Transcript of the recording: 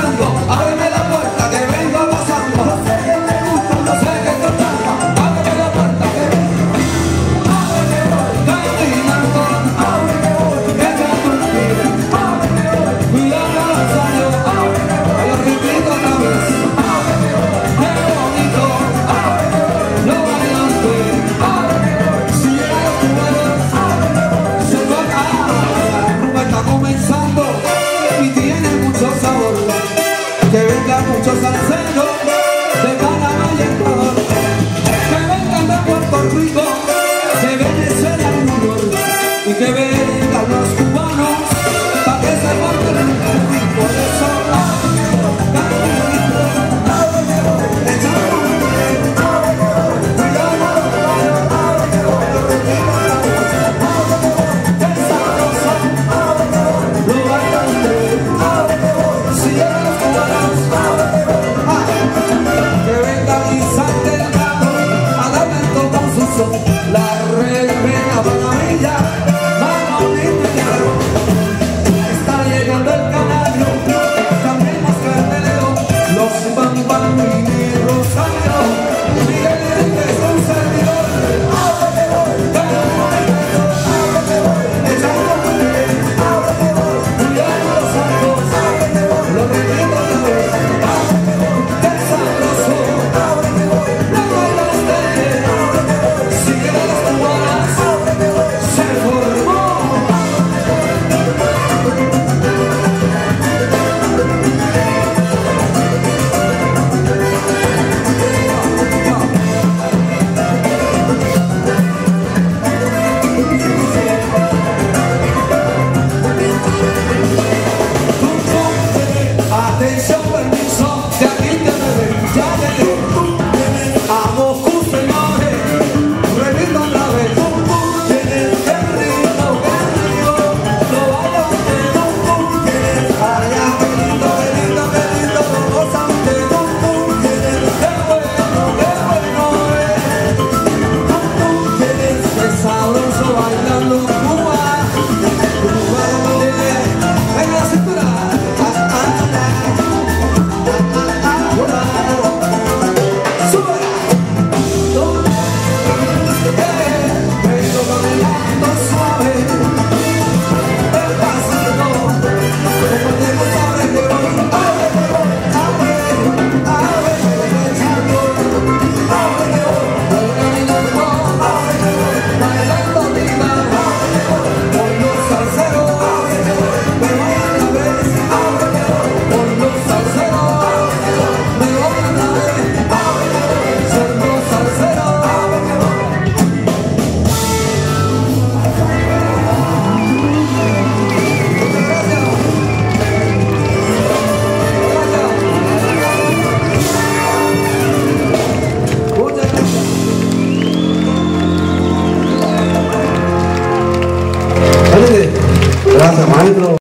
Tango, ahora muchos salseros follows Gracias, maestro.